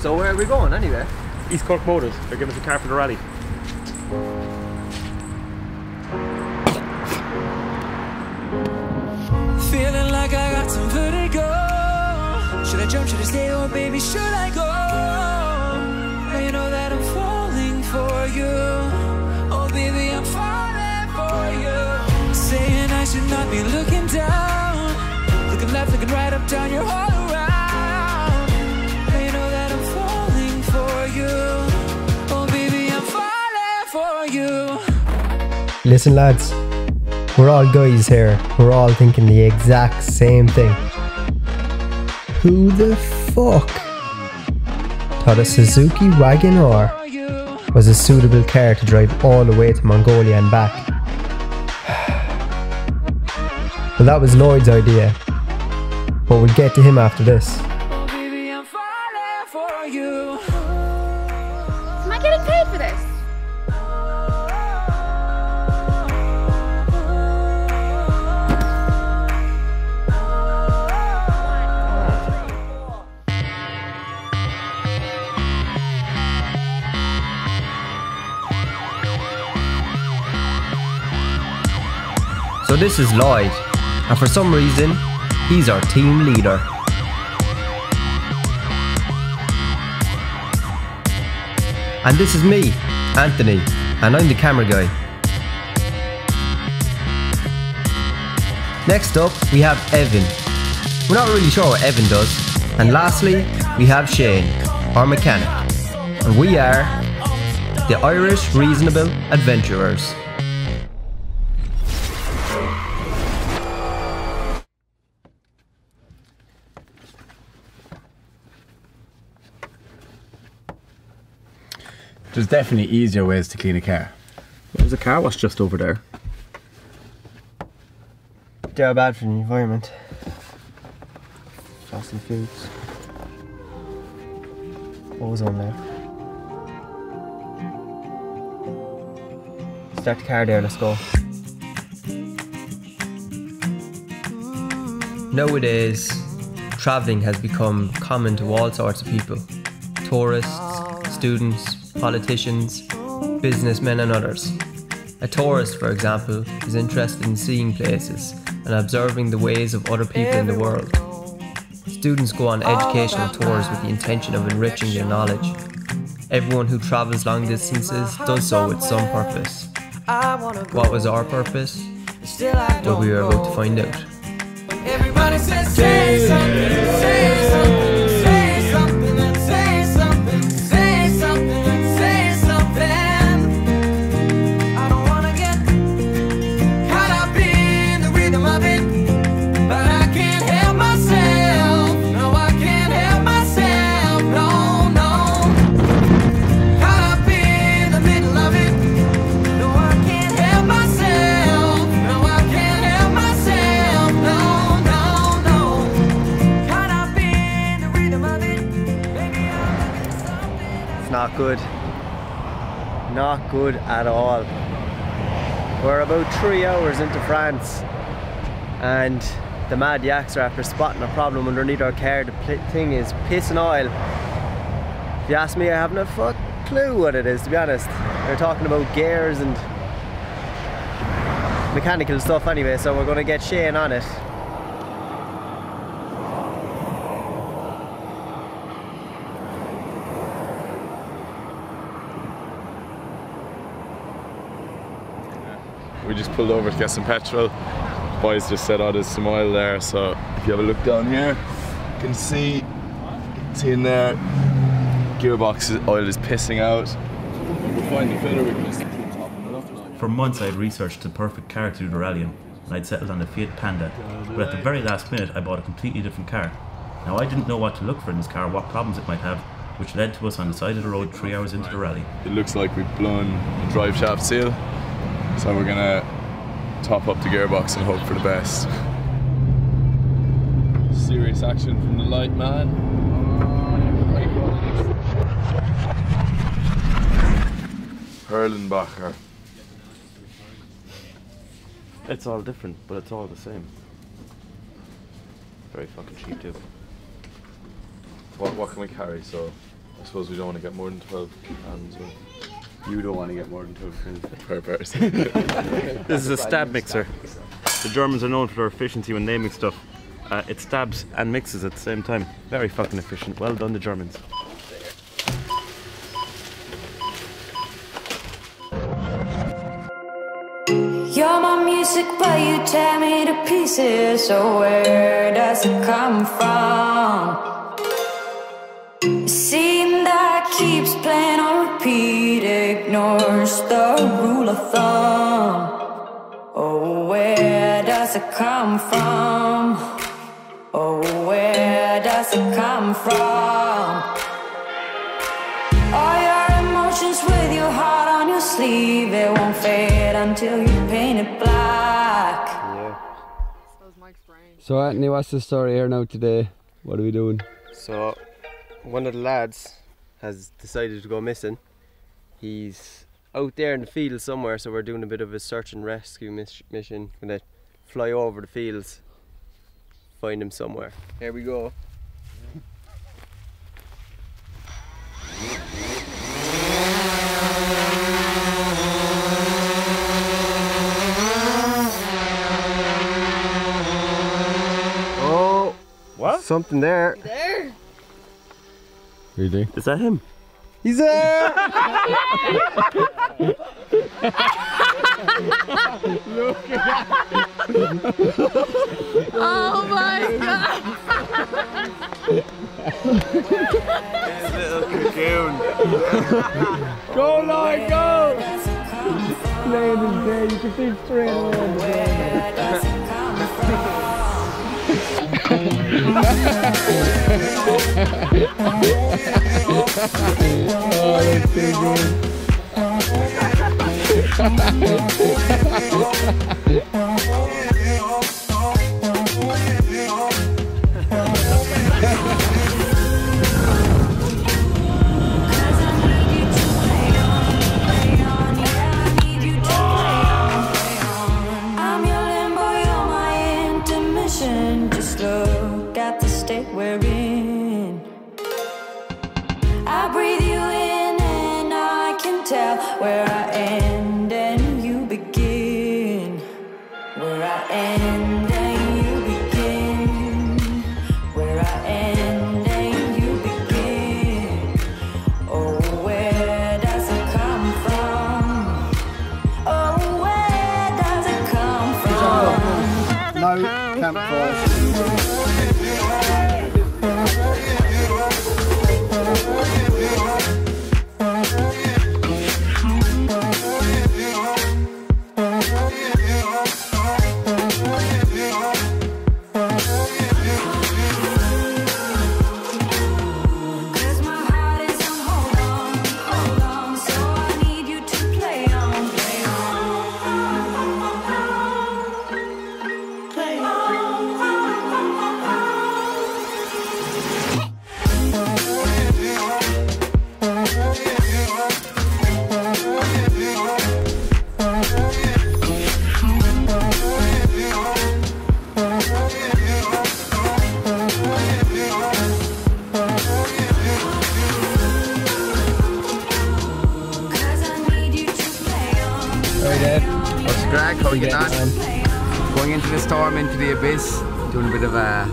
So where are we going anyway? East Cork Motors. They're giving us a car for the rally. Feeling like I got some vertigo. Should I jump? Should I stay? Or baby, should I go? You know that I'm falling for you. Oh, baby, I'm falling for you. Saying I should not be looking down. Looking left, looking right, up, down, you're all Listen, lads, we're all guys here. We're all thinking the exact same thing. Who the fuck thought a Suzuki Wagon-R was a suitable car to drive all the way to Mongolia and back? well, that was Lloyd's idea. But we'll get to him after this. This is Lloyd, and for some reason, he's our team leader. And this is me, Anthony, and I'm the camera guy. Next up, we have Evan. We're not really sure what Evan does. And lastly, we have Shane, our mechanic. And we are the Irish Reasonable Adventurers. There's definitely easier ways to clean a car. There's a car wash just over there. They're bad for the environment. Fossil fuels. Ozone there. Start the car there, let's go. Nowadays, travelling has become common to all sorts of people tourists, students, politicians, businessmen, and others. A tourist, for example, is interested in seeing places and observing the ways of other people in the world. Students go on educational tours with the intention of enriching their knowledge. Everyone who travels long distances does so with some purpose. What was our purpose? Well, we were about to find out. Everybody says say something, say something, good. Not good at all. We're about three hours into France and the mad yaks are after spotting a problem underneath our car. The thing is piss and oil. If you ask me, I haven't a fuck clue what it is, to be honest. They're talking about gears and mechanical stuff anyway, so we're gonna get Shane on it. We just pulled over to get some petrol. Boys just said, oh, there's some oil there. So if you have a look down here, you can see, see in there, gearbox oil is pissing out. We'll find the filler we can just keep topping it up now. For months, I had researched the perfect car to do the rally in, and I'd settled on the Fiat Panda. But at the very last minute, I bought a completely different car. Now, I didn't know what to look for in this car, what problems it might have, which led to us on the side of the road three hours into the rally. It looks like we've blown the drive shaft seal. So we're gonna top up the gearbox and hope for the best. Serious action from the light man. Erlenbacher. It's all different, but it's all the same. Very fucking cheap too. What, what can we carry? So I suppose we don't want to get more than 12 cans uh, You don't want to get more than 12 cans. per person. This is a stab mixer. The Germans are known for their efficiency when they mix stuff. Uh, it stabs and mixes at the same time. Very fucking efficient. Well done, the Germans. You're my music, but you tear me to pieces. So where does it come from? Ignores the rule of thumb. Oh, where does it come from? Oh, where does it come from? All your emotions with your heart on your sleeve, it won't fade until you paint it black. Yeah. So, Anthony, what's the story here now today? What are we doing? So, one of the lads has decided to go missing. He's out there in the field somewhere, so we're doing a bit of a search and rescue mis- mission. Gonna fly over the fields, find him somewhere. Here we go. Oh, What? something there. Really? Is that him? He's there! Look at Oh my god! little cocoon. Go, Lloyd, go! Playing his day, you can see straight away. Oh, that's so good. Bit of a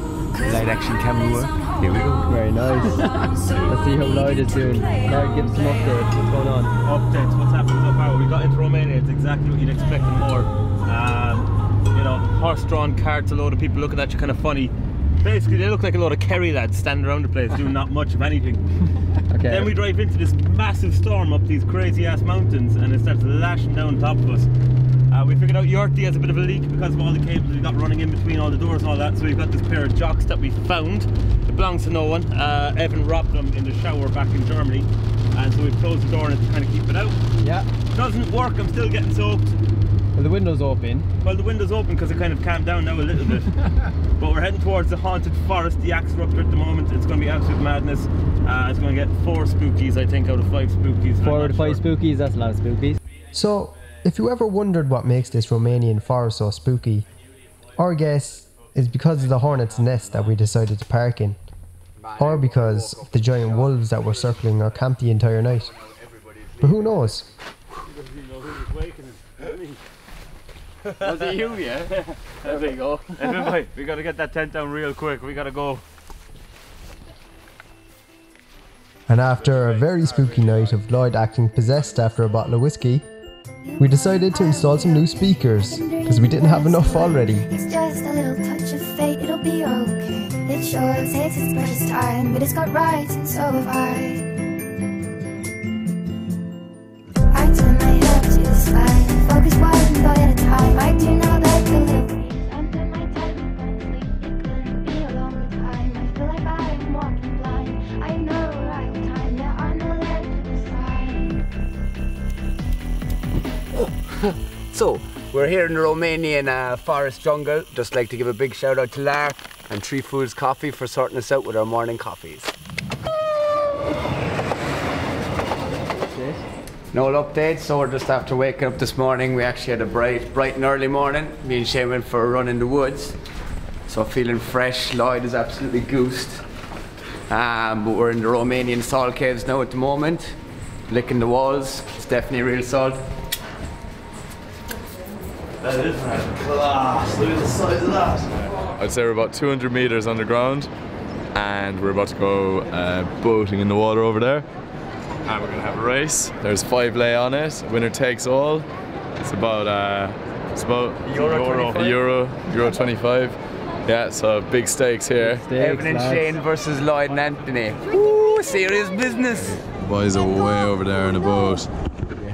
light action camera. Work. Here we go. Very nice. Let's see how loud it's doing. Lloyd, give us some updates. What's going on? Updates, what's happened so far? We got into Romania, it's exactly what you'd expect and more. Um, you know, horse-drawn carts, a load of people looking at you kind of funny. Basically, they look like a load of Kerry lads standing around the place doing not much of anything. Okay. Then we drive into this massive storm up these crazy ass mountains and it starts lashing down top of us. We figured out Yorty has a bit of a leak because of all the cables we've got running in between all the doors and all that. So we've got this pair of jocks that we found. It belongs to no one. Uh, Evan robbed them in the shower back in Germany. And so we've closed the door and to kind of keep it out. Yeah. Doesn't work, I'm still getting soaked. Well, the window's open. Well, the window's open because it kind of calmed down now a little bit. but we're heading towards the haunted forest, the axe rupture at the moment. It's going to be absolute madness. Uh, it's going to get four spookies, I think, out of five spookies. Four out of five sure. spookies, that's a lot of spookies. So, if you ever wondered what makes this Romanian forest so spooky, our guess is because of the hornet's nest that we decided to park in. or because of the giant wolves that were circling our camp the entire night. But who knows? Was it you, yeah? there we go. Everybody, we gotta get that tent down real quick. We gotta go. And after a very spooky night of Lloyd acting possessed after a bottle of whiskey, we decided to install some new speakers because we didn't have enough already. It's just a little touch of fate, it'll be okay. It sure takes its precious time, but it's got and so have I. I turn my head to the sky, focus one thought at a time. I do know So, we're here in the Romanian uh, forest jungle. Just like to give a big shout out to Lark and Tree Foods Coffee for sorting us out with our morning coffees. No updates, so we're just after waking up this morning. We actually had a bright, bright and early morning. Me and Shane went for a run in the woods. So feeling fresh. Lloyd is absolutely goosed. Um, but we're in the Romanian salt caves now at the moment. Licking the walls. It's definitely real salt. That is class. Look at the size of that. I'd say we're about 200 meters underground, and we're about to go uh, boating in the water over there. And we're gonna have a race. There's five lay on it. Winner takes all. It's about uh, it's about Euro 25. euro euro 25. Yeah, so big stakes here. Evan and Shane versus Lloyd and Anthony. Ooh, serious business. The Boys are way over there in a boat.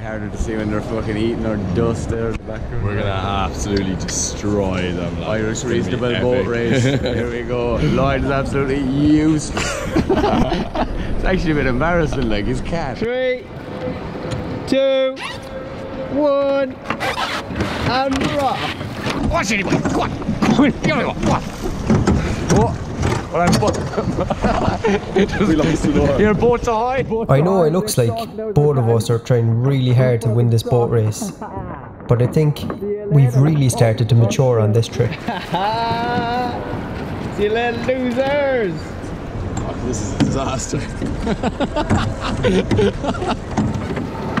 Be harder to see when they're fucking eating or dust there in the background. We're gonna absolutely destroy them. Like, Irish it's gonna reasonable boat race. Here we go. Lloyd is absolutely useless. it's actually a bit embarrassing, like his cat. Three, two, one, and rock. Watch it anyway. Come on. Come on. Here we go. Come on. Well, I'm we lost the door. Your boat's a high. I know it looks like both of us are trying really hard to win this boat race, but I think we've really started to mature on this trip. See you later, losers. This is a disaster.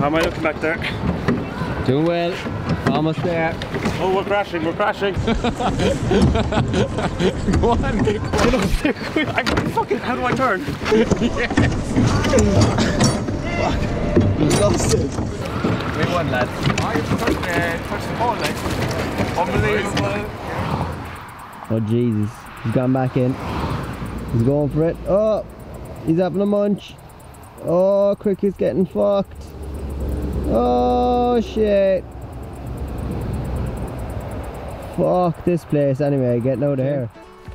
How am I looking back there? Doing well. Almost there. Oh, we're crashing, we're crashing. Go on. Get up there quick. I'm fucking, how do I turn? lost it. We won, lads. Oh, you touched, uh, touched the ball, like. Unbelievable. Oh Jesus, he's gone back in. He's going for it. Oh, he's having a munch. Oh, Cricket's getting fucked. Oh shit. Fuck this place anyway, getting out of here.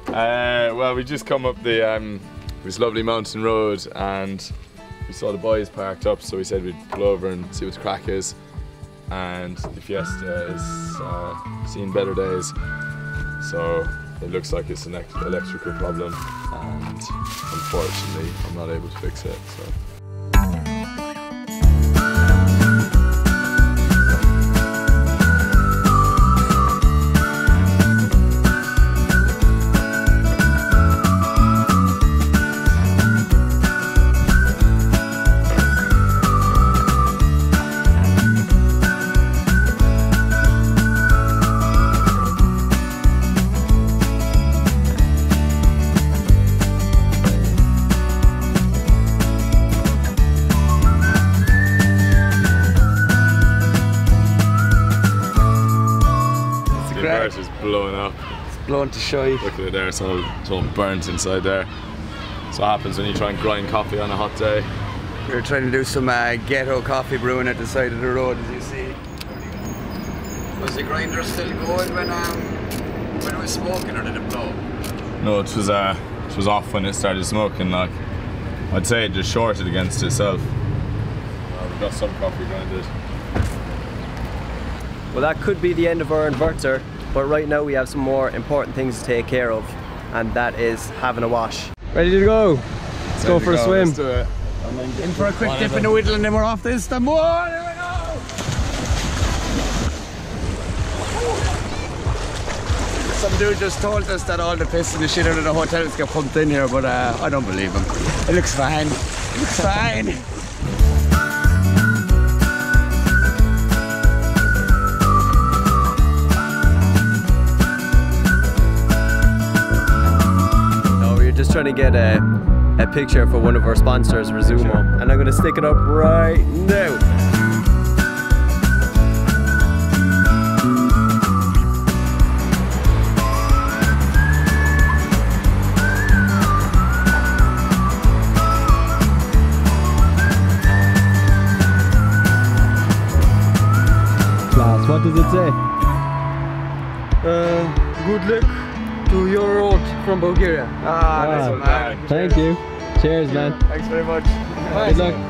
Uh, well, we just come up the um, this lovely mountain road and we saw the boys parked up, so we said we'd pull over and see what the crack is. And the Fiesta is uh, seeing better days, so it looks like it's an electrical problem, and unfortunately, I'm not able to fix it. So. Blown to shite. Look at it there, it's all, it's all burnt inside there. So what happens when you try and grind coffee on a hot day. We were trying to do some uh, ghetto coffee brewing at the side of the road, as you see. Was the grinder still going when um, when it was smoking, or did it blow? No, it was uh, it was off when it started smoking. Like I'd say it just shorted against itself. Uh, we got some coffee grinded. Well, that could be the end of our inverter, but right now we have some more important things to take care of, and that is having a wash. Ready to go? Let's go for to a swim. Let's do it. In for a quick dip in the whittle, and then we're off to Istanbul. Here we go. Some dude just told us that all the piss and the shit out of the hotels get pumped in here, but uh, I don't believe him. It looks fine. It looks fine. Trying to get a, a picture for one of our sponsors, Resumo, and I'm gonna stick it up right now. Class, what does it say? Uh, good luck to your road from Bulgaria. Ah, that's one, man. Thank you. Cheers, man. Thanks very much. Good luck.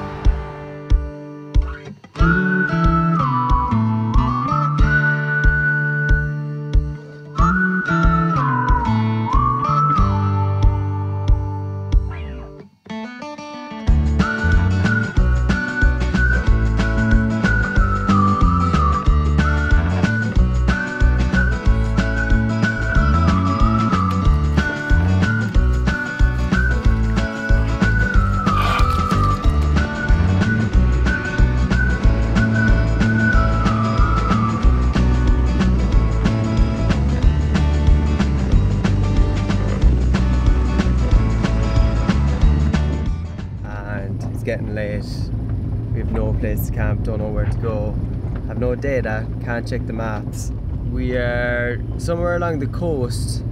Data, can't check the maps. We are somewhere along the coast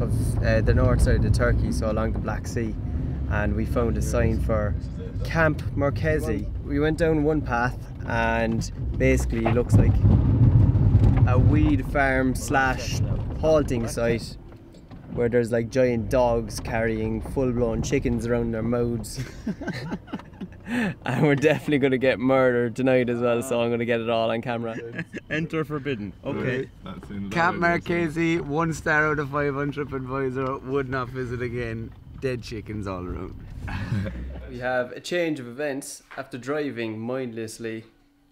of uh, the north side of Turkey, so along the Black Sea, and we found a sign for Camp Marchesi. We went down one path, and basically it looks like a weed farm slash halting site where there's like giant dogs carrying full blown chickens around their mouths. and we're definitely going to get murdered tonight as well, so I'm going to get it all on camera. Enter forbidden. Okay. Camp Marchesi, one star out of five on TripAdvisor, would not visit again. Dead chickens all around. We have a change of events after driving mindlessly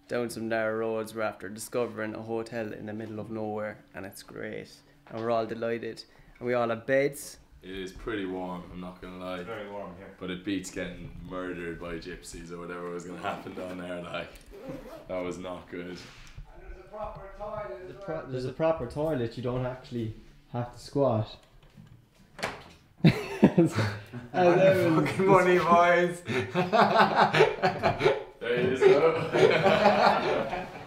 down some narrow roads. We're after discovering a hotel in the middle of nowhere, and it's great. And we're all delighted. And we all have beds. It is pretty warm, I'm not gonna lie. Very warm here. But it beats getting murdered by gypsies or whatever was gonna happen down there, like that was not good. There's a proper toilet, The pro- there's a proper toilet, you don't actually have to squat. Fucking money, boys. There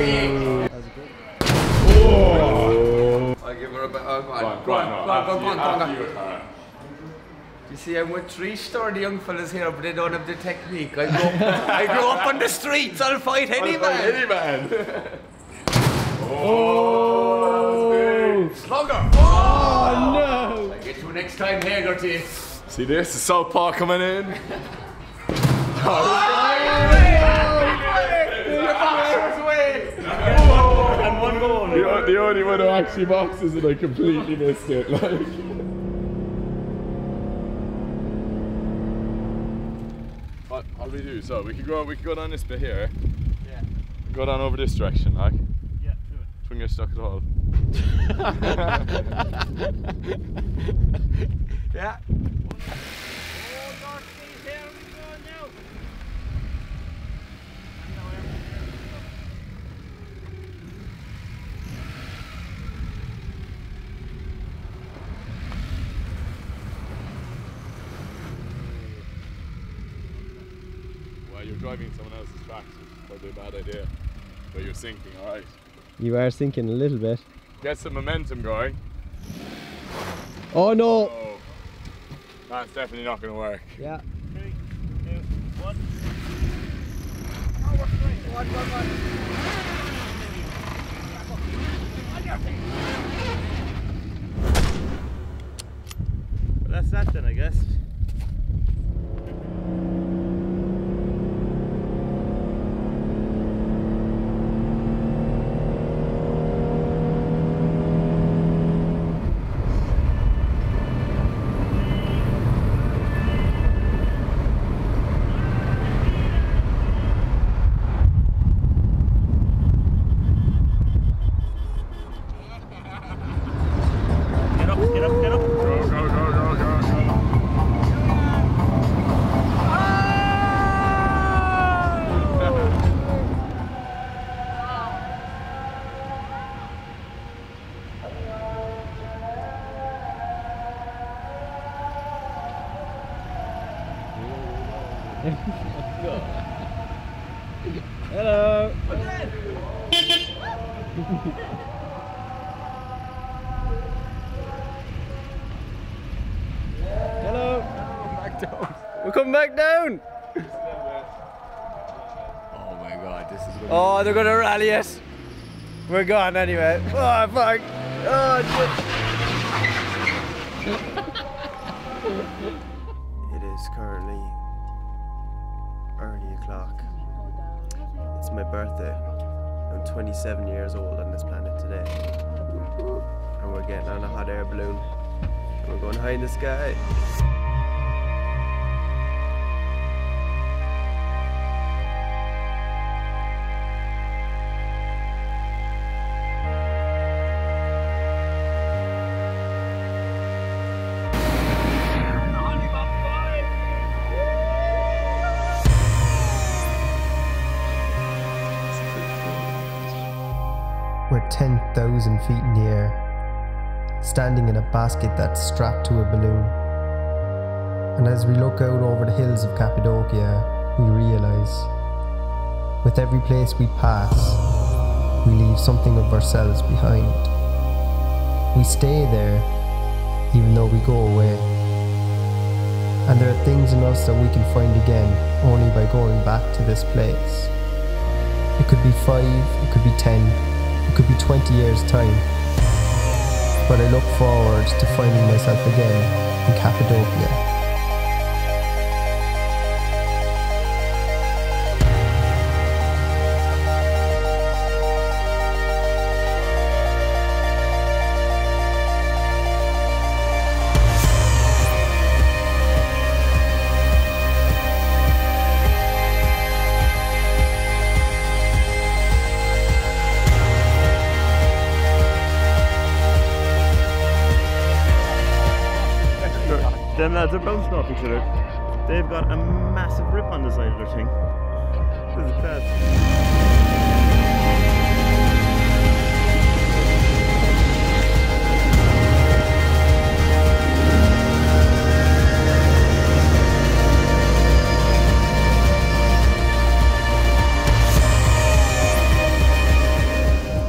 you go. I'll give her a bit. Oh, go on, go on, go on, go on, go on, go on, go on. You see, I'm with three sturdy young fellas here, but they don't have the technique. I grew up, I grew up on the streets. I'll fight any man. Any man. Oh, oh. slugger! Oh, oh, no! I'll get you next time, Haggerty. See this? The park coming in. Oh, and one goal. The, only one who actually boxes and I completely missed it. Like. What how do we do? So we could go we could go down this bit here. Eh? Yeah. Go down over this direction, like. Yeah, do it. Swing get stuck at all. Yeah. Driving someone else's tracks, which is probably a bad idea. But you're sinking, alright. You are sinking a little bit. Get some momentum going. Oh no! Oh, that's definitely not going to work. Yeah. Three, two, one. Well, that's that then, I guess. Down. Oh my god, this is gonna Oh, they're gonna rally us. We're gone anyway. Oh fuck. Oh shit. it is currently early o'clock. It's my birthday. I'm 27 years old on this planet today. And we're getting on a hot air balloon. And we're going high in the sky. 10,000 feet in the air, standing in a basket that's strapped to a balloon. And as we look out over the hills of Cappadocia, we realise with every place we pass, we leave something of ourselves behind. We stay there even though we go away. And there are things in us that we can find again only by going back to this place. It could be five, it could be ten, could be 20 years' time. But I look forward to finding myself again in Cappadocia. They've got a massive rip on the side of their thing. This is.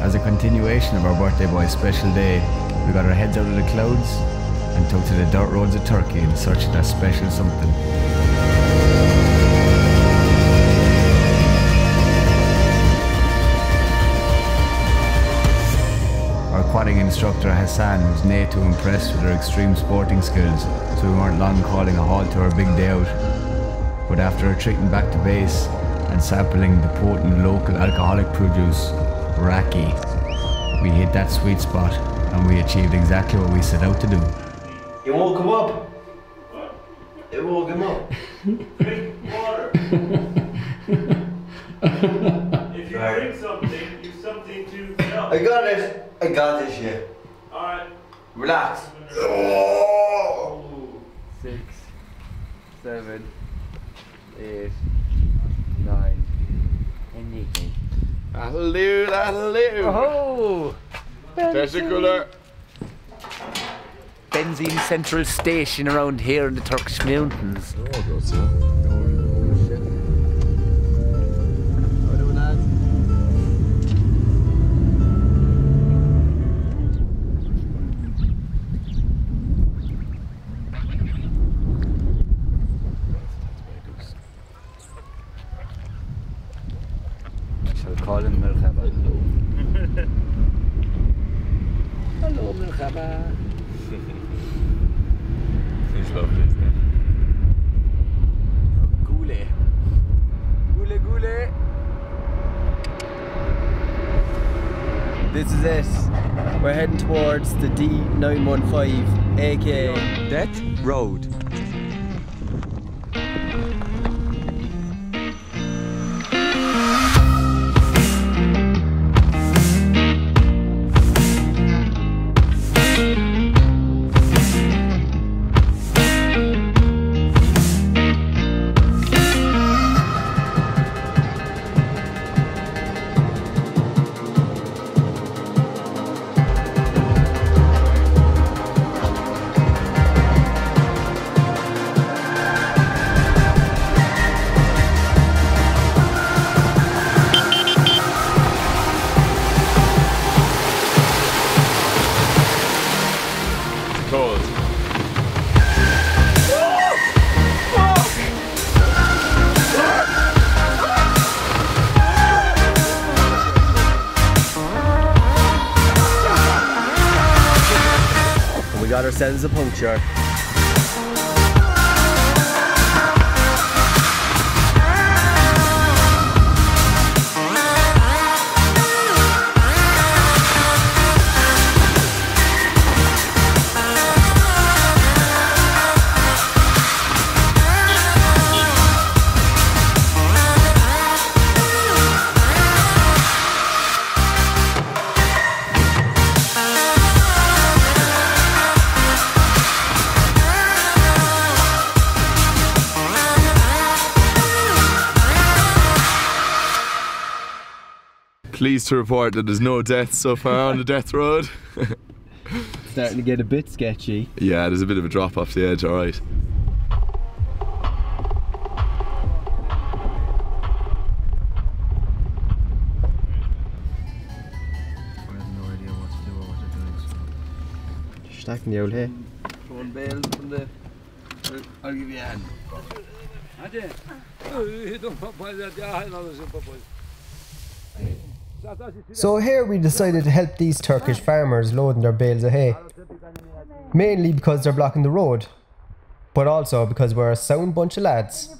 As a continuation of our birthday boy special day, we got our heads out of the clouds and took to the dirt roads of Turkey in search of that special something. Our quadding instructor Hassan was nay too impressed with our extreme sporting skills, so we weren't long calling a halt to our big day out. But after a retreating back to base and sampling the potent local alcoholic produce, Raki, we hit that sweet spot and we achieved exactly what we set out to do. You woke him up. It woke him up. Drink water. if you drink something, you've something to tell. I got it. I got this shit. Alright. Relax. Six, seven, eight, nine, anything. That'll do, that'll do. Oh! Testicular. Benzene Central Station around here in the Turkish mountains. Oh, 915, aka Death Road. Ourselves a puncture. Pleased to report that there's no deaths so far on the death road. Starting to get a bit sketchy. yeah, there's a bit of a drop off the edge, alright. Stacking the old hay. Throwing bales from the. Uh, I'll give you a hand. So here we decided to help these Turkish farmers loading their bales of hay. Mainly because they're blocking the road, but also because we're a sound bunch of lads.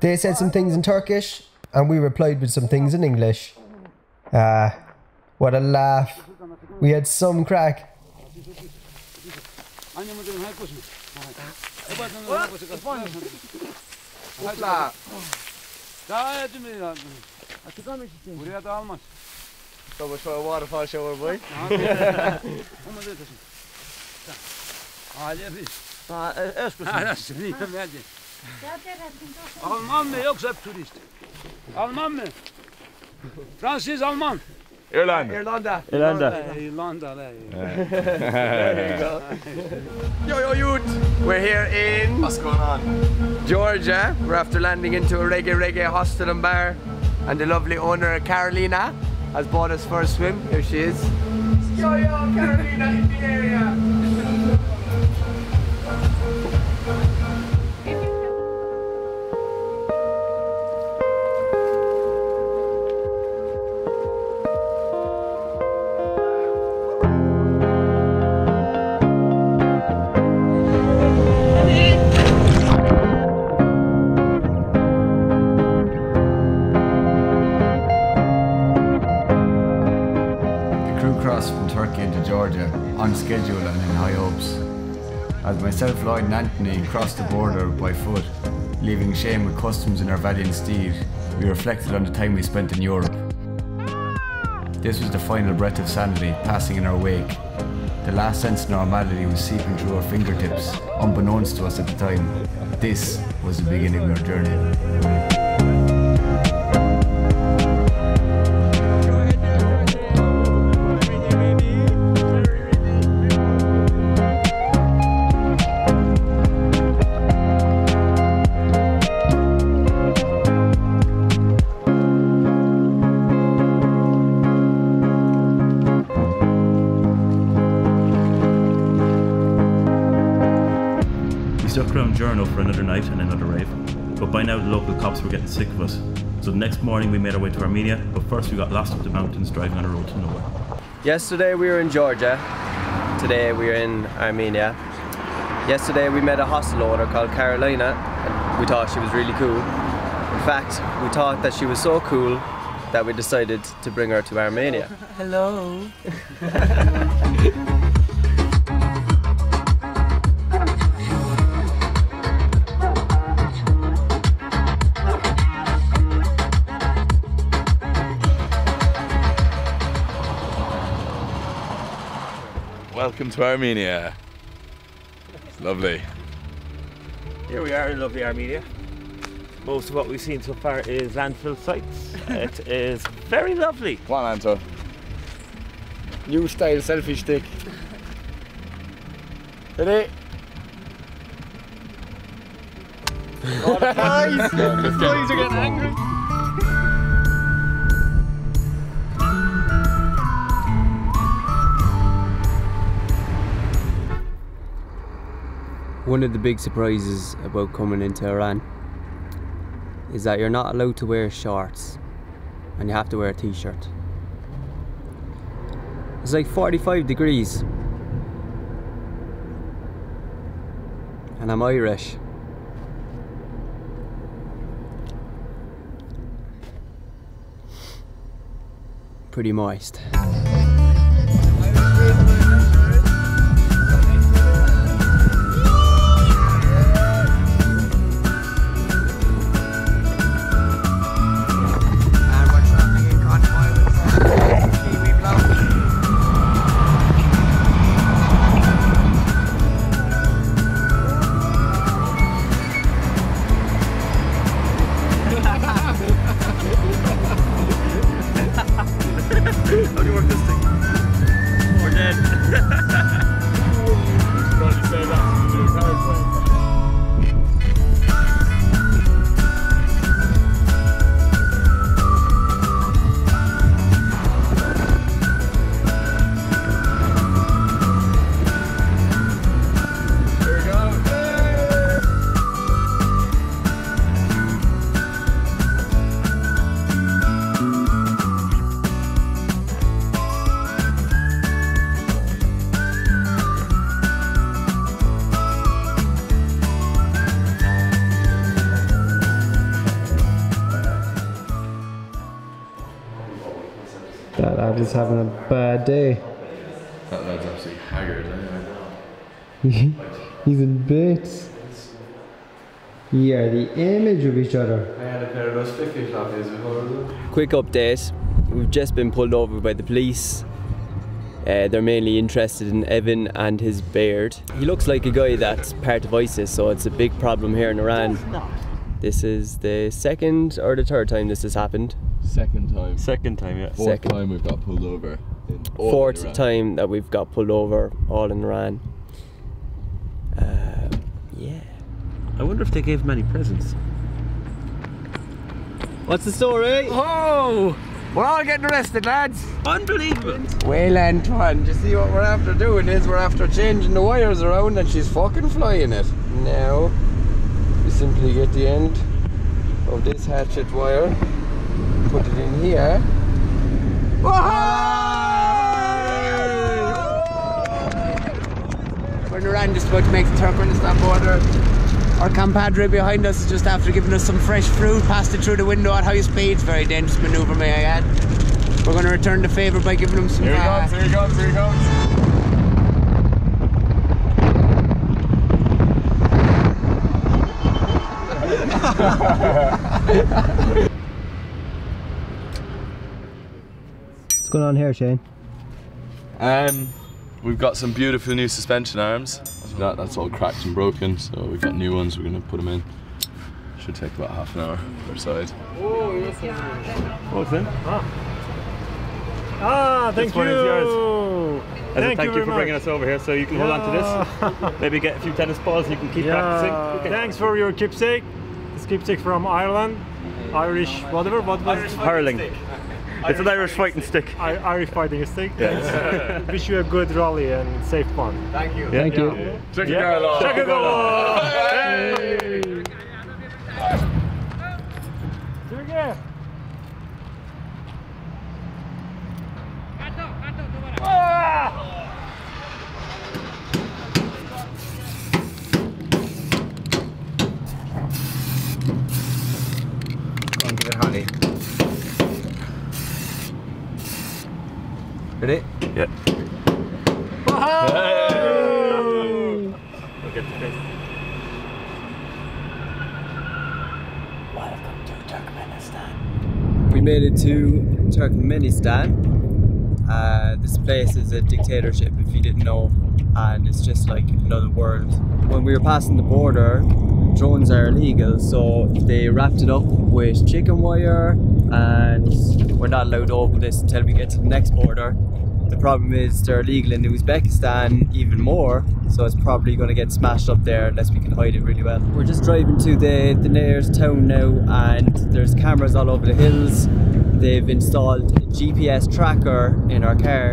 They said some things in Turkish, and we replied with some things in English. Ah, what a laugh. We had some crack. Hopla. Buraya da almaz. So much for a waterfall shower, boy. Ama zaten. Hadi biz. Ha, eşkusun. Ha, seni hadi. Alman mı yoksa turist? Alman mı? Fransız, Alman. Irlanda. Irlanda. Irlanda. İrlanda. la. There you go. Yo, yo, youth. We're here in What's going on? Georgia. We're after landing into a reggae reggae hostel and bar. And the lovely owner, Carolina, has bought us for a swim. Here she is. Yo, yo, Carolina in the area. myself, Lloyd and Anthony crossed the border by foot, leaving Shane with customs in our valiant steed, we reflected on the time we spent in Europe. This was the final breath of sanity passing in our wake. The last sense of normality was seeping through our fingertips, unbeknownst to us at the time. This was the beginning of our journey. Sick of us. So the next morning we made our way to Armenia, but first we got lost up the mountains driving on a road to nowhere. Yesterday we were in Georgia. Today we are in Armenia. Yesterday we met a hostel owner called Carolina and we thought she was really cool. In fact, we thought that she was so cool that we decided to bring her to Armenia. Oh, hello. Welcome to Armenia. It's lovely. Here we are in lovely Armenia. Most of what we've seen so far is landfill sites. it is very lovely. Come on, Anto. New style selfie stick. Ready? Oh, the flies! The flies are getting angry. One of the big surprises about coming into Iran is that you're not allowed to wear shorts and you have to wear a t shirt. It's like 45 degrees. and I'm Irish. Pretty moist. That having a bad day. That lad's absolutely haggard anyway. He's in bits. You are the image of each other. I had a pair of those flicky floppies before. Quick update we've just been pulled over by the police. Uh, they're mainly interested in Evan and his beard. He looks like a guy that's part of ISIS, so it's a big problem here in Iran. This is the second or the third time this has happened. Second time. Second time, yeah. Fourth Second. time we've got pulled over. In all of Fourth Iran. time that we've got pulled over, all in Iran. Uh, yeah. I wonder if they gave him any presents. What's the story? Oh! We're all getting arrested, lads! Unbelievable! Well, Antoine, do you see what we're after doing is we're after changing the wires around and she's fucking flying it. Now, we simply get the end of this hatchet wire, put it in here. We're in Iran just about to make the Turkmenistan border. Our compadre behind us is just after giving us some fresh fruit, passed it through the window at high speeds. Very dangerous manoeuvre, may I add. We're going to return the favour by giving him some. Here he uh, comes, here he comes, here he comes. What's going on here, Shane? Um, we've got some beautiful new suspension arms. That, that's all cracked and broken, so we've got new ones. We're going to put them in. Should take about half an hour per side. What's in? Ah, thank This one you. is yours. As a Thank, thank, you, very for much. bringing us over here, so you can hold on to this. Maybe get a few tennis balls and you can keep Yeah, practicing. Okay. thanks for your keepsake. This keepsake from Ireland, Irish, whatever. What was Irish hurling. It's an Irish fighting stick. I, Irish fighting stick. Yes. Uh, wish you a good rally and safe fun. Thank you. Thank you. Check Yeah. your girl off. Check it out. Hey! Sergey. Go and give it honey. Ready? Yeah. Look at the face. Welcome to Turkmenistan. We made it to Turkmenistan. Uh, this place is a dictatorship, if you didn't know, and it's just like another world. When we were passing the border, drones are illegal, so they wrapped it up with chicken wire, and we're not allowed to open this until we get to the next border. The problem is they're illegal in Uzbekistan even more, so it's probably going to get smashed up there unless we can hide it really well. We're just driving to the, the nearest town now, and there's cameras all over the hills. They've installed a GPS tracker in our car.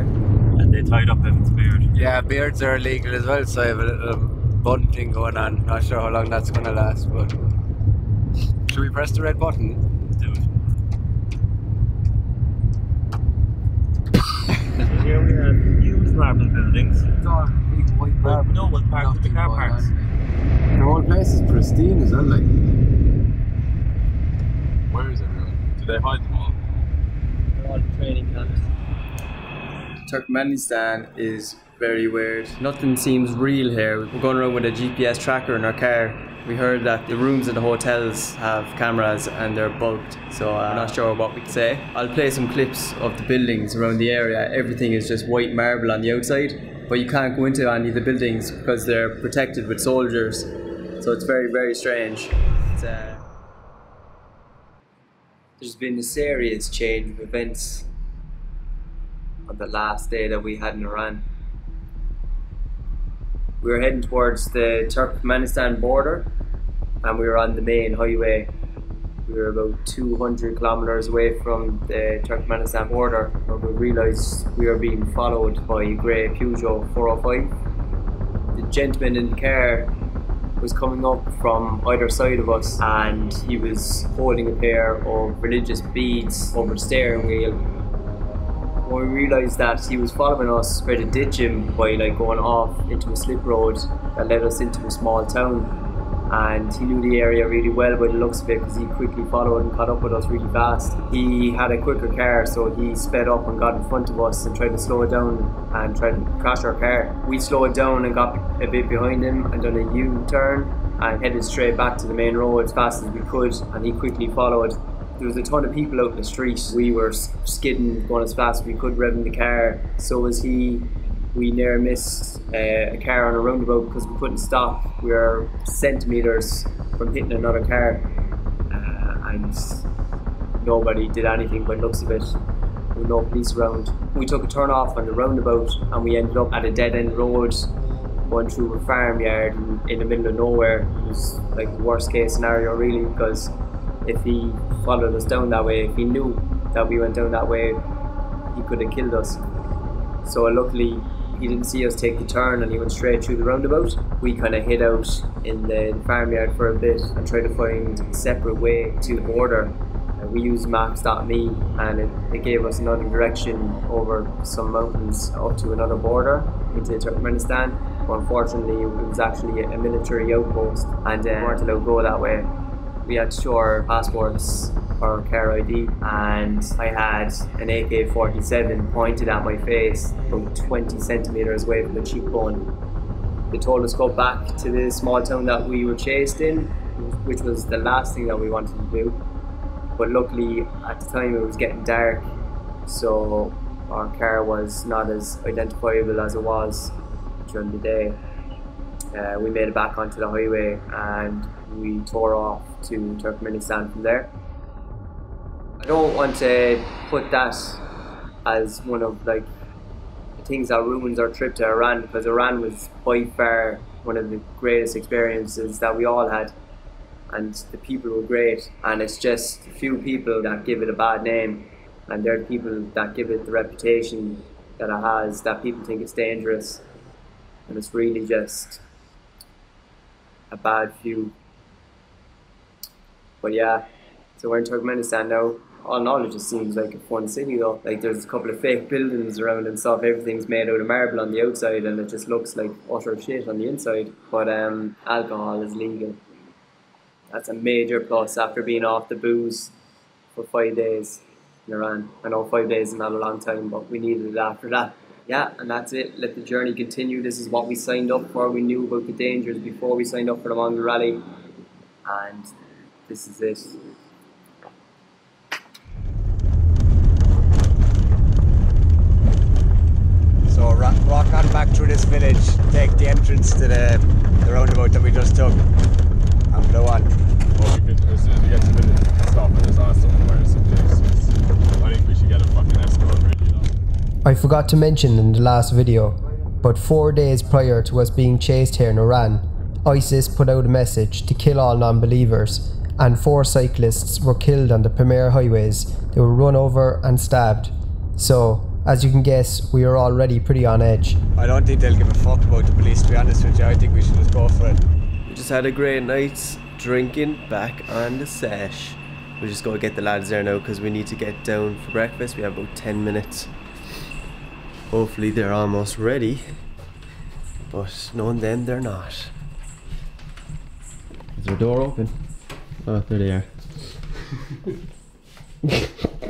And they tied up Evan's beard. Yeah, beards are illegal as well, so I have a little bun thing going on. Not sure how long that's going to last, but. Should we press the red button? Do it. So here we have huge marble buildings. It's all big white But no one parked at the car parks. No whole place is pristine as well, like. Where is everyone? Did they hide them all? all training camps. Turkmenistan is very weird. Nothing seems real here. We're going around with a GPS tracker in our car. We heard that the rooms in the hotels have cameras and they're bugged, so uh, I'm not sure what we can say. I'll play some clips of the buildings around the area. Everything is just white marble on the outside, but you can't go into any of the buildings because they're protected with soldiers. So it's very, very strange. It's, uh, there's been a serious change of events on the last day that we had in Iran. We were heading towards the Turkmenistan border and we were on the main highway. We were about 200 kilometers away from the Turkmenistan border when we realised we were being followed by a grey Peugeot 405. The gentleman in the car was coming up from either side of us and he was holding a pair of religious beads over the steering wheel. When we realised that he was following us, we had to ditch him by like going off into a slip road that led us into a small town. And he knew the area really well by the looks of it because he quickly followed and caught up with us really fast. He had a quicker car, so he sped up and got in front of us and tried to slow it down and tried to crash our car. We slowed down and got a bit behind him and done a U turn and headed straight back to the main road as fast as we could. And he quickly followed. There was a ton of people out in the street. We were skidding, going as fast as we could, revving the car. So was he. We near missed uh, a car on a roundabout because we couldn't stop. We were centimeters from hitting another car, uh, and nobody did anything the looks of it. With no police around. We took a turn off on the roundabout, and we ended up at a dead end road, going through a farmyard in the middle of nowhere. It was like the worst case scenario, really, because if he followed us down that way, if he knew that we went down that way, he could have killed us. So luckily, he didn't see us take the turn and he went straight through the roundabout. We kind of hid out in the farmyard for a bit and tried to find a separate way to the border. Uh, we used maps.me and it, it gave us another direction over some mountains up to another border into Turkmenistan. But unfortunately, it was actually a military outpost and uh, we weren't allowed to go that way. We had to show our passports or car ID, and I had an AK 47 pointed at my face, about 20 centimeters away from the cheekbone. They told us go back to the small town that we were chased in, which was the last thing that we wanted to do. But luckily, at the time, it was getting dark, so our car was not as identifiable as it was during the day. Uh, we made it back onto the highway and we tore off to Turkmenistan from there. Don't want to put that as one of like the things that ruins our trip to Iran because Iran was by far one of the greatest experiences that we all had and the people were great and it's just a few people that give it a bad name and they're the people that give it the reputation that it has that people think it's dangerous and it's really just a bad few but yeah so we're in Turkmenistan now all all, it just seems like a fun city though. Like there's a couple of fake buildings around and stuff. Everything's made out of marble on the outside, and it just looks like utter shit on the inside. But um, alcohol is legal. That's a major plus after being off the booze for five days in Iran. I know five days is not a long time, but we needed it after that. Yeah, and that's it. Let the journey continue. This is what we signed up for. We knew about the dangers before we signed up for the Mongol Rally, and this is it. So ro- walk on back through this village, take the entrance to the, the roundabout that we just took, and blow on. Well, we could, as soon as we get to the minute, stop and just ask someone where some place. I think we should get a fucking escort, really, you know. I forgot to mention in the last video, but four days prior to us being chased here in Iran, ISIS put out a message to kill all non believers, and four cyclists were killed on the Pamir highways. They were run over and stabbed. So, as you can guess, we are already pretty on edge. I don't think they'll give a fuck about the police, to be honest with you. I think we should just go for it. We just had a great night drinking back on the sesh. We just gotta get the lads there now because we need to get down for breakfast. We have about 10 minutes. Hopefully, they're almost ready. But knowing them, they're not. Is a door open? Oh, there they are.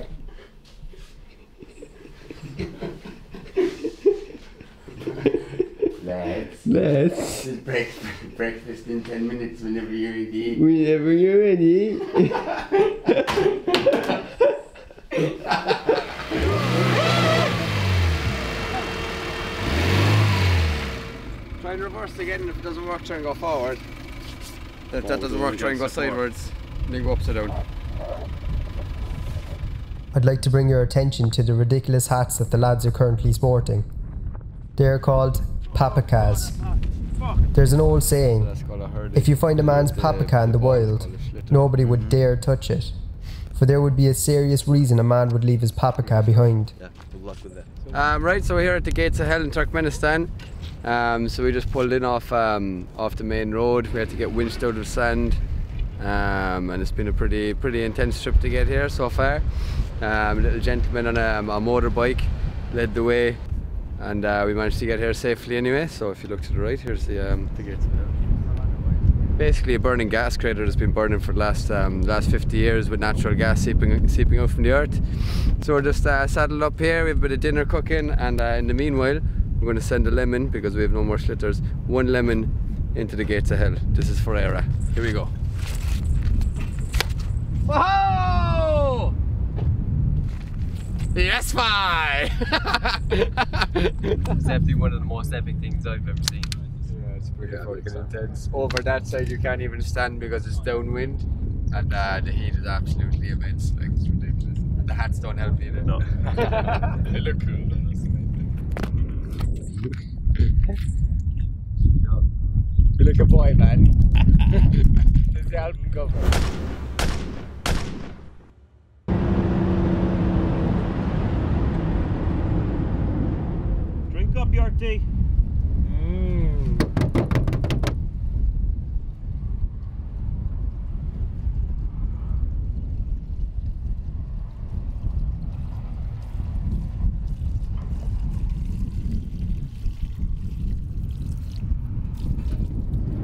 Lads. Lads. This is breakfast, breakfast in 10 minutes whenever you're ready. Whenever you're ready. Try and reverse again. If it doesn't work, try and go forward. If that doesn't work, try and go sideways. Then go upside down. I'd like to bring your attention to the ridiculous hats that the lads are currently sporting. They are called papakhas. There's an old saying if you find a man's papaca in the wild, nobody would dare touch it. For there would be a serious reason a man would leave his papakha behind. Good luck with that. Um, right, so we're here at the gates of hell in Turkmenistan. Um, so we just pulled in off um, off the main road. We had to get winched out of sand, um, and it's been a pretty pretty intense trip to get here so far. Um, a little gentleman on a, a motorbike led the way, and uh, we managed to get here safely anyway. So if you look to the right, here's the um, the gates of hell. Basically, a burning gas crater that's been burning for the last um, last 50 years with natural gas seeping seeping out from the earth. So we're just uh, saddled up here. We have a bit of dinner cooking, and uh, in the meanwhile, we're going to send a lemon because we have no more slitters. One lemon into the gates of hell. This is for Era. Here we go. Whoa! Yes, bye! It's definitely one of the most epic things I've ever seen. Yeah, it's pretty fucking intense. Over that side, you can't even stand because it's downwind, and uh, the heat is absolutely immense. Like it's ridiculous. And the hats don't help either. No. they look cool. though, that's the main thing. You look a boy, man. this is the album cover. Up, Yorty.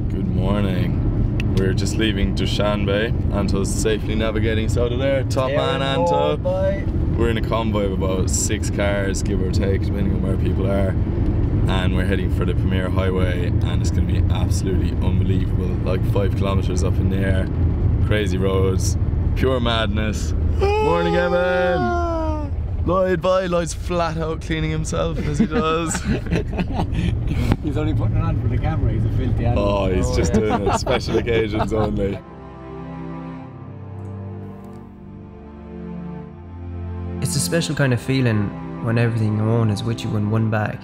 Good morning. We're just leaving Dushanbe. Anto's safely navigating us out of there. Top man, Anto. We're in a convoy of about six cars, give or take, depending on where people are. And we're heading for the Pamir Highway, and it's going to be absolutely unbelievable. Like five kilometers up in the air, crazy roads, pure madness. Morning, Evan. Ah! Lloyd, by Lloyd's flat out cleaning himself as he does. He's only putting it on for the camera. He's a filthy animal. Oh, he's oh, just doing it special occasions only. special kind of feeling when everything you own is with you in one bag.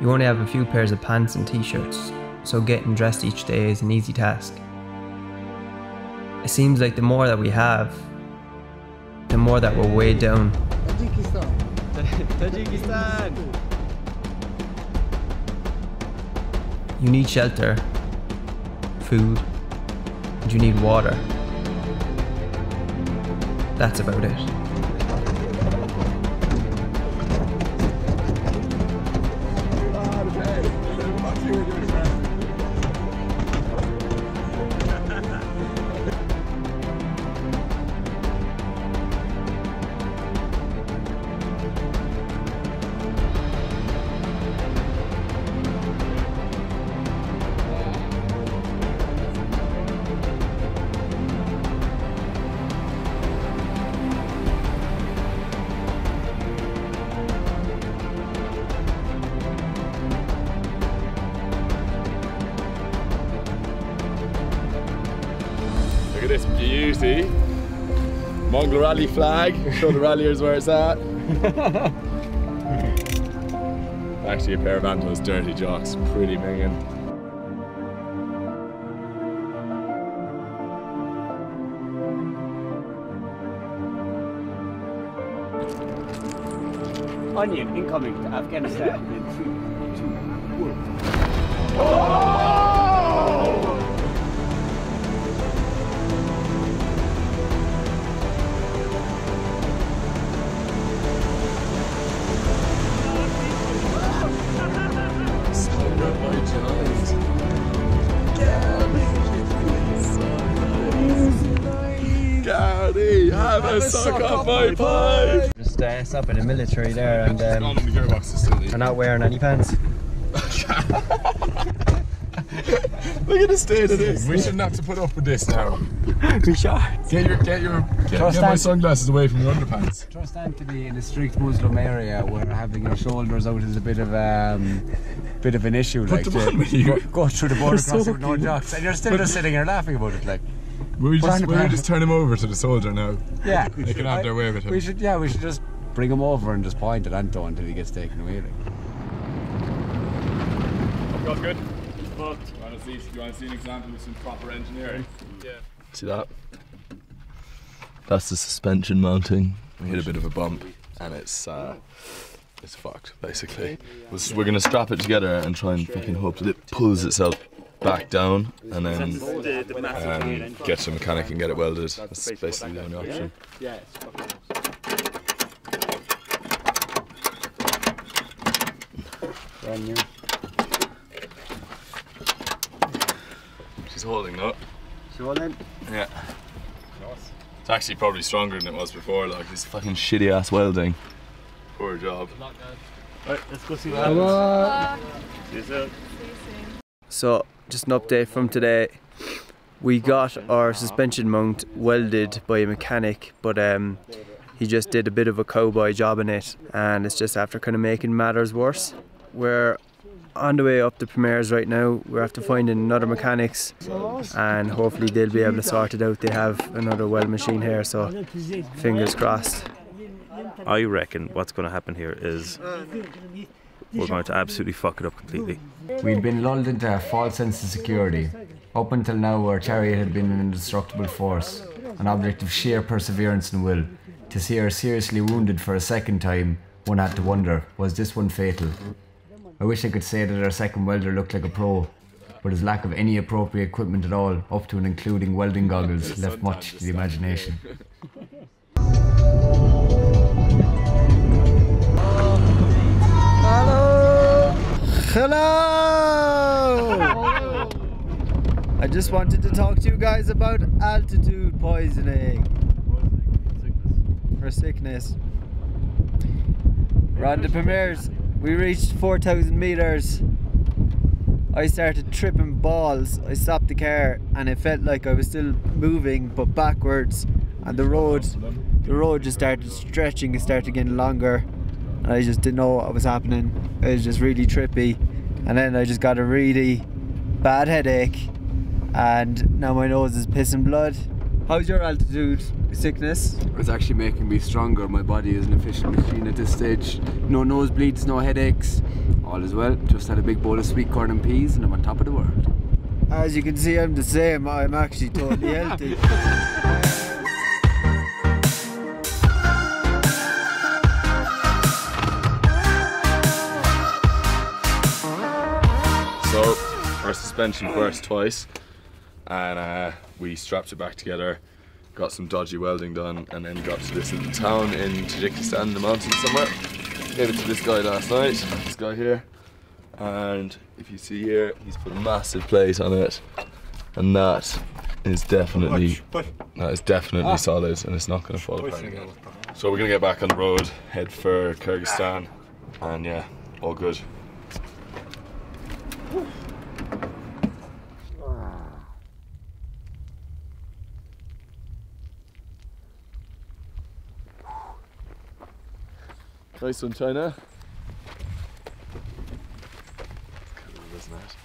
You only have a few pairs of pants and t shirts, so getting dressed each day is an easy task. It seems like the more that we have, the more that we're weighed down. Tajikistan. Tajikistan. You need shelter, food, and you need water. That's about it. Mongol Rally flag. Show the ralliers where it's at. Actually, a pair of Anto's dirty jocks. Pretty minging. Onion incoming to Afghanistan in three, two, one. Uh, stopping the military there and um, On the gearbox is still they're not wearing any pants. Look at the state of this. We shouldn't have to put up with this now. we should. Get your get your get, get my sunglasses away from your underpants. Trust to be in a strict Muslim area where having your shoulders out is a bit of um, bit of an issue. Put like on you. Go, go through the border You're so crossing with no jocks, and you're still just sitting here laughing about it. Like, We just the we pants. just turn him over to the soldier now. yeah, They can have their way with him. We should, yeah, we should just bring him over and just point at Anto until he gets taken away. Like. That's good. But you want to see you want to see an example of some proper engineering? Yeah. See that? That's the suspension mounting. We hit a bit of a bump, and it's uh, it's fucked basically. We're gonna strap it together and try and fucking hope that it pulls itself back down, and then The- the massive um, get to a mechanic and get it welded. That's basically the only option. Yeah. Brand new. She's holding up. So then, Yeah. Nice. It's actually probably stronger than it was before. Like this fucking shitty ass welding. Poor job. Right, let's go see what happens. on. See you soon. So, just an update from today. We got our suspension mount welded by a mechanic, but um, he just did a bit of a cowboy job in it, and it's just after kind of making matters worse. We're on the way up the Pamirs right now. We're after finding another mechanics, and hopefully they'll be able to sort it out. They have another weld machine here, so fingers crossed. I reckon what's going to happen here is we're going to absolutely fuck it up completely. We'd been lulled into a false sense of security. Up until now, our chariot had been an indestructible force, an object of sheer perseverance and will. To see her seriously wounded for a second time, one had to wonder was this one fatal? I wish I could say that our second welder looked like a pro, but his lack of any appropriate equipment at all, up to and including welding goggles, left much to the imagination. Hello! Hello! I just wanted to talk to you guys about altitude poisoning for sickness. We're on the Pamirs. We reached 4,000 meters. I started tripping balls. I stopped the car and it felt like I was still moving but backwards. And the road, the road just started stretching. It started getting longer. And I just didn't know what was happening. It was just really trippy. And then I just got a really bad headache. And now my nose is pissing blood. How's your altitude sickness? It's actually making me stronger. My body is an efficient machine at this stage. No nosebleeds, no headaches. All is well. Just had a big bowl of sweet corn and peas, and I'm on top of the world. As you can see, I'm the same. I'm actually totally healthy. So our suspension burst twice, and uh, we strapped it back together, got some dodgy welding done, and then got to this little town in Tajikistan, in the mountains somewhere. Gave it to this guy last night, this guy here, and if you see here, he's put a massive plate on it, and that is definitely that is definitely solid, and it's not going to fall apart again. So we're gonna get back on the road, head for Kyrgyzstan, and yeah, all good. Nice one, China. Cool, isn't it?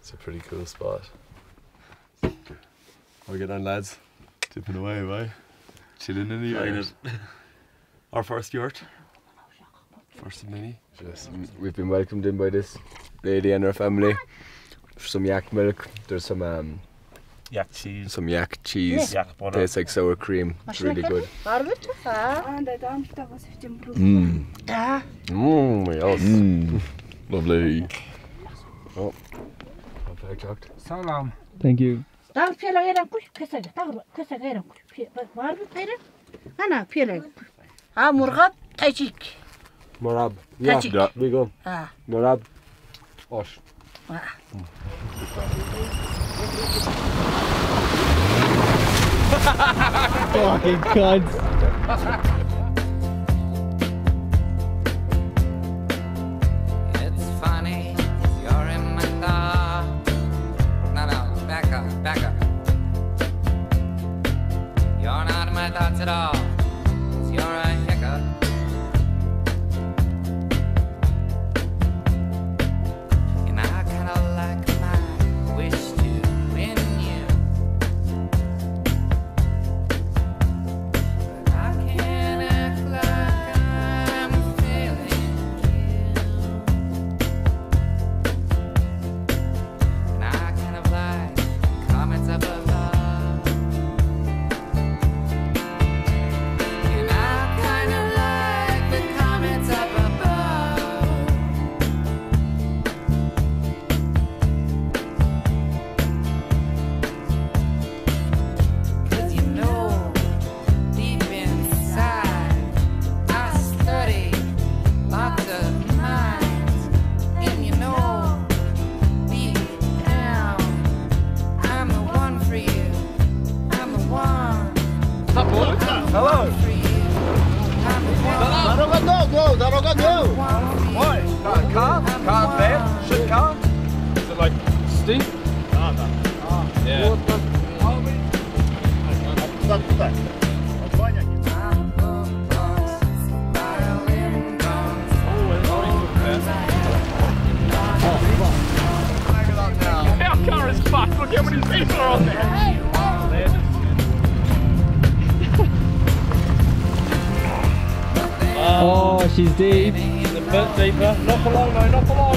It's a pretty cool spot. How we get on, lads? Tipping away, right? Chilling in the Trying Our first yurt. First of many. Yes, we've been welcomed in by this lady and her family. There's some yak milk. There's some um, Yak cheese. some yak cheese. Yak butter. Tastes like sour cream. It's really good. Mmm. Mmm, yes. Mmm. Lovely. Oh. Perfect. Salam. Thank you. Dal pela era kush kesa ta kesa era kush var mı pera? Ana pela. Ha murgat tajik. Morab. Yeah, yeah. we go. Ha. Morab. Osh. Ha. Mm. Fucking cunts. She's deep. A bit deeper. Not for long, no, not for long.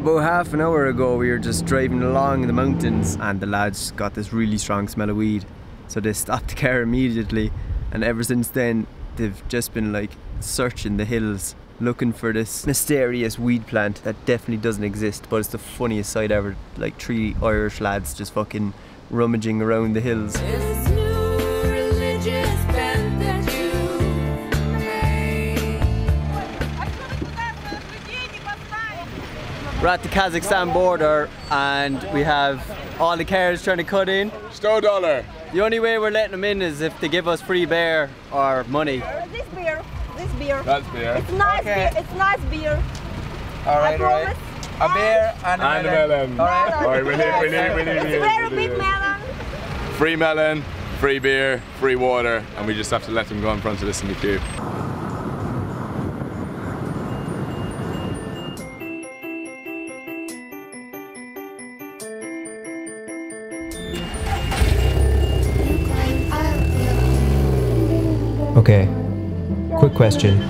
About half an hour ago, we were just driving along the mountains, and the lads got this really strong smell of weed. So they stopped the car immediately, and ever since then, they've just been like searching the hills, looking for this mysterious weed plant that definitely doesn't exist. But it's the funniest sight ever. Like three Irish lads just fucking rummaging around the hills. This new religious bent that you made. We're at the Kazakhstan border, and we have all the cars trying to cut in. Stow dollar. The only way we're letting them in is if they give us free beer or money. Uh, this beer, this beer. That's beer. It's nice beer. It's nice beer. All I right, all right. promise. A beer and a And a melon. melon. All right. All right, we need, we need, we need, we need. It's very we need. big melon. Free melon, free beer, free water, and we just have to let them go in front of us in the queue. Okay, quick question.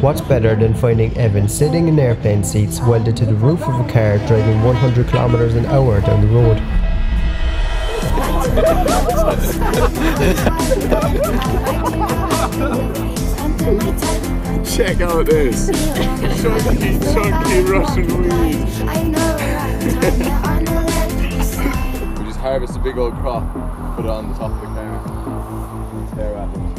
What's better than finding Evan sitting in airplane seats welded to the roof of a car driving 100 kilometers an hour down the road? Check out this chunky, chunky Russian weed. we just harvest a big old crop, put it on the top of the car, stare at it.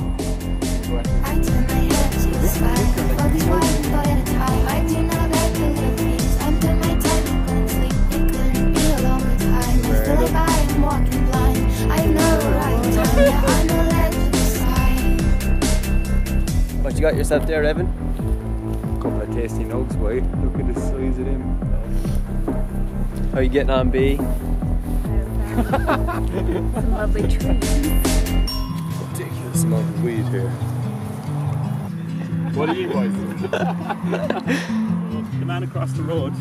What you got yourself there, Evan? A Couple of tasty nugs, boy. Look at the size of them. How you getting on, B? Some lovely trees. Ridiculous amount of weed here. What are you boys doing? The man across the road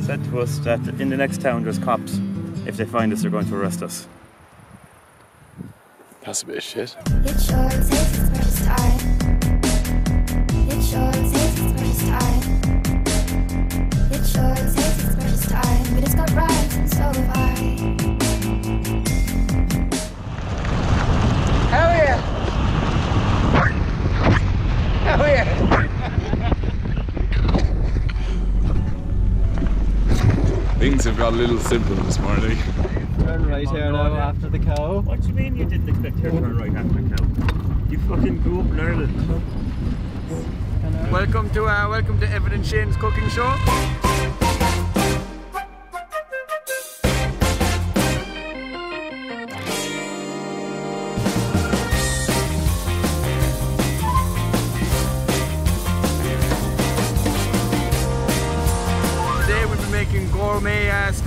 said to us that in the next town there's cops. If they find us, they're going to arrest us. That's a bit of shit. yeah. Things have got a little simple this morning. Turn right here now after the cow. What do you mean you didn't expect her to turn right after the cow? You fucking grew up in Ireland. Welcome to uh, welcome to Evan and Shane's cooking show.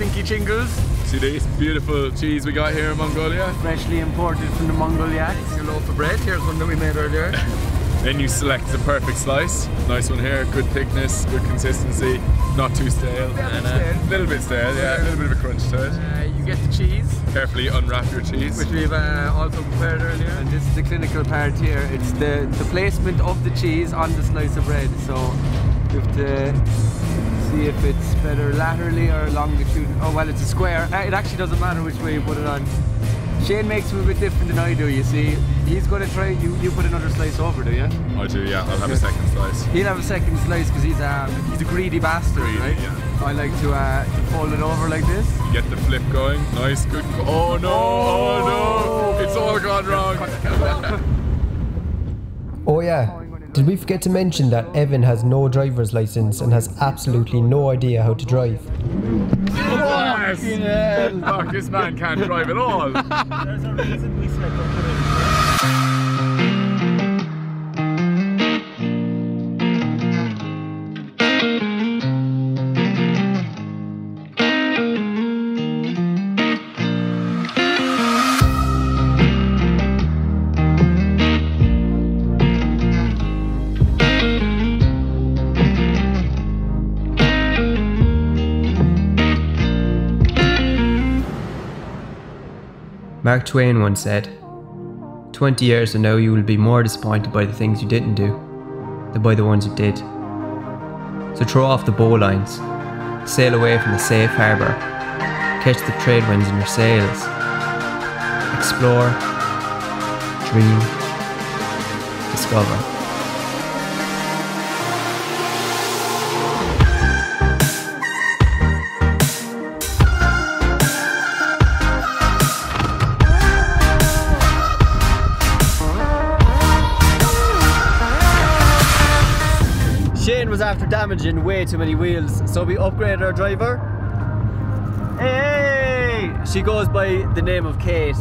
Stinky chingles. See this beautiful cheese we got here in Mongolia? Freshly imported from the Mongoliaks. Your loaf of bread, here's one that we made earlier. Then you select the perfect slice. Nice one here, good thickness, good consistency, not too stale. bit A little bit stale, yeah, a little bit of a crunch to it. Uh, you get the cheese. Carefully unwrap your cheese. which we've uh, also prepared earlier. And this is the clinical part here. It's the, the placement of the cheese on the slice of bread. So you have to see if it's better laterally or longitudinally. Oh, well, it's a square. Uh, it actually doesn't matter which way you put it on. Shane makes them a bit different than I do, you see. He's going to try, you, you put another slice over, do you? I do, yeah, I'll have a second slice. He'll have a second slice because he's a, he's a greedy bastard, right? Yeah. I like to, uh, to fold it over like this. Get the flip going. Nice, good. Oh no, oh no, it's all gone wrong. Oh yeah, did we forget to mention that Evan has no driver's license and has absolutely no idea how to drive? Yes! Fuck, this man can't drive at all. Mark Twain once said, 20 years from now you will be more disappointed by the things you didn't do than by the ones you did. So throw off the bowlines, sail away from the safe harbour, catch the trade winds in your sails, explore, dream, discover. Damaging way too many wheels, so we upgraded our driver. Hey! She goes by the name of Kate,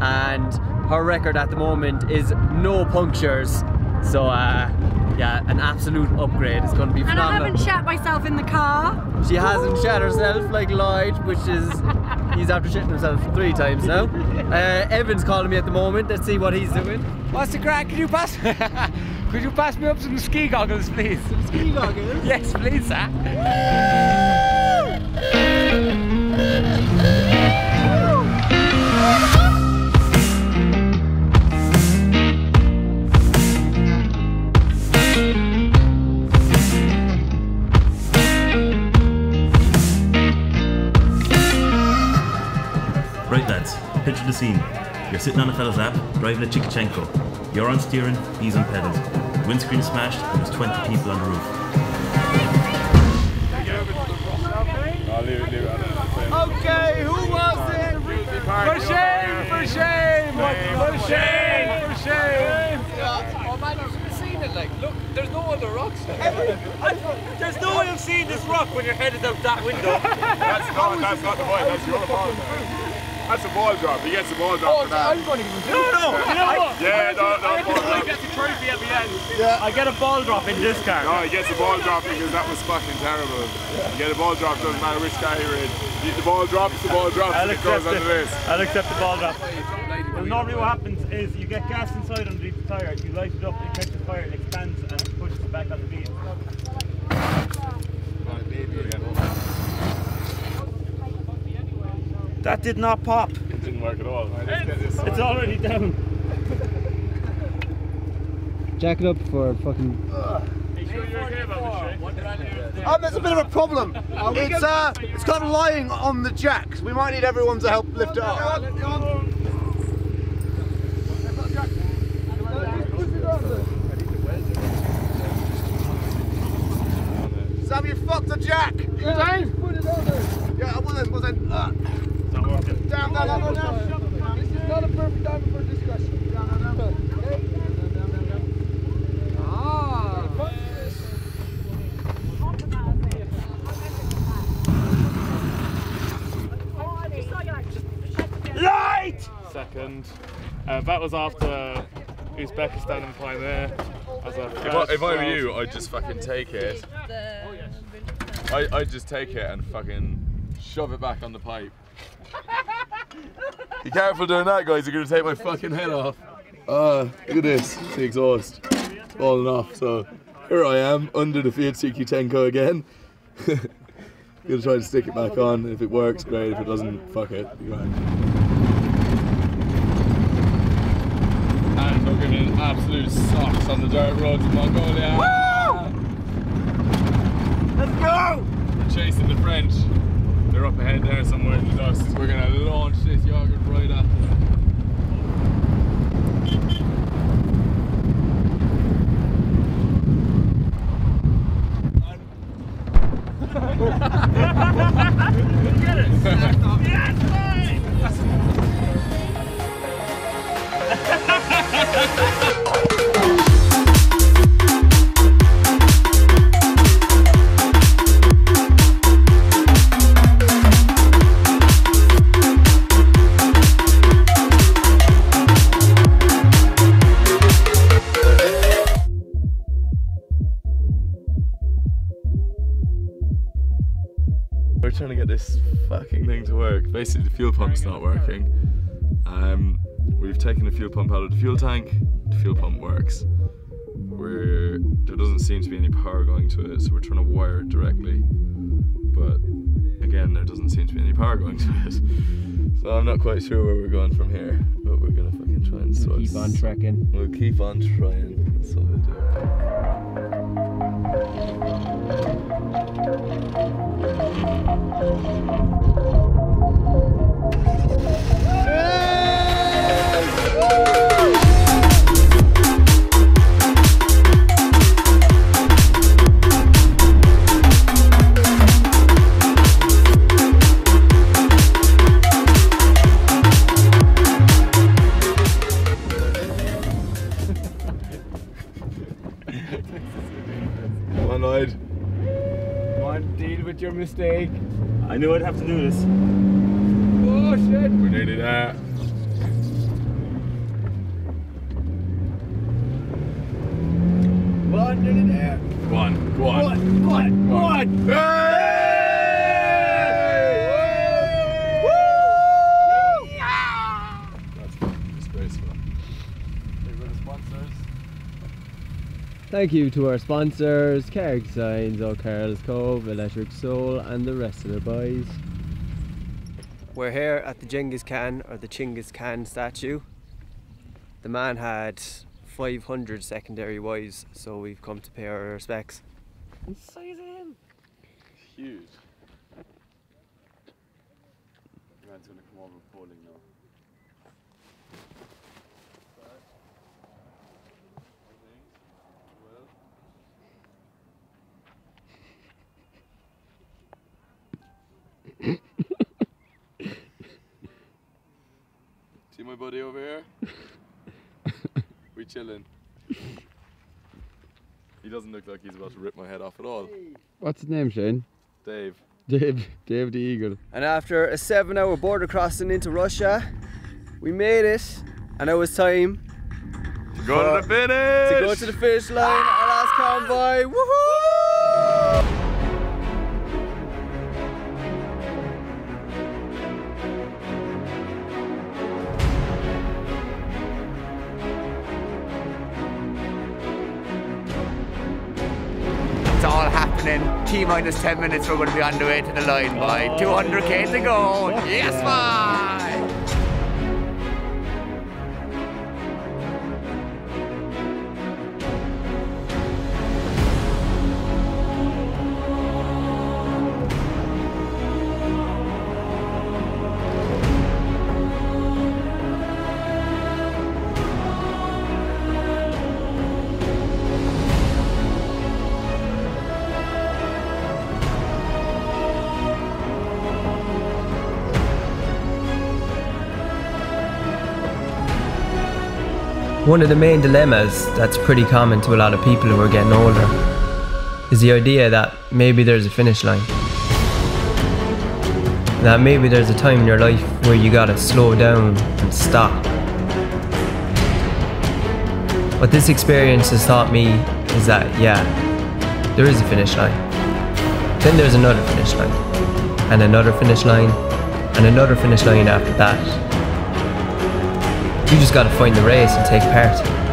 and her record at the moment is no punctures. So, uh, yeah, an absolute upgrade. It's going to be And I haven't shat myself in the car. She hasn't shat herself like Lloyd, which is he's after shitting himself three times now. Uh, Evan's calling me at the moment. Let's see what he's doing. What's the crack? Can you pass? Could you pass me up some ski goggles, please? Some ski goggles? yes, please, sir. Right, lads, picture the scene. You're sitting on a fella's lap, driving a Chikachenko. You're on steering, he's on pedals. The windscreen smashed, and there's 20 people on the roof. Okay, who was it? For shame! For shame! For shame! For shame! Oh man, you should have seen it. Like, look, there's no other rocks. There's no way of seeing this rock when your head is out that window. That's not, that's not the point, that's your fault. That's a ball drop, he gets a ball drop oh, for that. I'm going to give him No, no, you know what? Yeah, no, no, I ball drop. get the trophy at the end. Yeah. I get a ball drop in this car. No, he gets a ball drop because that was fucking terrible. You get a ball drop, doesn't matter which guy you're in. You- The ball drops, the ball drops, I'll and it goes accept under this. I'll accept the ball drop. Well, normally what happens is you get gas inside underneath the tyre, you light it up, it catches fire, it expands and it pushes it back on the beam. That did not pop. It didn't work at all. Right, let's get this It's already down. Jack it up for fucking. Um, there's a bit of a problem. It's uh, it's kind of lying on the jacks. We might need everyone to help lift it up. Sam, you fucked the jack. Yeah, then. Uh, not working. Down, down, down, down, down. This is not a perfect time for discussion. Down, down, down. Okay? Down, down, down, down. Ah. Light! Second. Uh, that was after Uzbekistan and Crimea. As a If I, if I were you, I'd just fucking take it. I, I'd just take it and fucking shove it back on the pipe. Be careful doing that, guys. You're gonna take my fucking head off. Uh, look at this. The exhaust falling off. So here I am under the Fiat CQ10 again. gonna try to stick it back on. If it works, great. If it doesn't, fuck it. Be grand. And we're giving absolute socks on the dirt roads of Mongolia. Let's go! We're chasing the French. They're up ahead there somewhere in the dust. We're gonna launch this yogurt right at them. Get it! Basically, the fuel pump's not working. Um, we've taken the fuel pump out of the fuel tank. The fuel pump works. We're there doesn't seem to be any power going to it, so we're trying to wire it directly. But again, there doesn't seem to be any power going to it. So I'm not quite sure where we're going from here, but we're gonna fucking try and sort. Keep on trekking. We'll keep on trying. That's all we'll do. Mistake. I knew I'd have to do this. Oh shit! We're nearly there. Come on, nearly there. Go on, go on. Come on, come on. That's disgraceful. Hey, we're the sponsors. Thank you to our sponsors, Carrick Signs, O'Carroll's Cove, Electric Soul, and the rest of the boys. We're here at the Genghis Khan or the Chinggis Khan statue. The man had 500 secondary wives, so we've come to pay our respects. Size him. Huge. See my buddy over here? we chilling. He doesn't look like he's about to rip my head off at all. What's his name, Shane? Dave. Dave, Dave the Eagle. And after a seven hour border crossing into Russia, we made it, and it was time to Go to the finish! to go to the finish line, our last convoy. Woohoo! Minus 10 minutes, we're going to be on the way to the line, by 200k to go. Yes, boy! One of the main dilemmas that's pretty common to a lot of people who are getting older is the idea that maybe there's a finish line. That maybe there's a time in your life where you gotta slow down and stop. What this experience has taught me is that, yeah, there is a finish line. Then there's another finish line, and another finish line, and another finish line after that. You just gotta find the race and take part.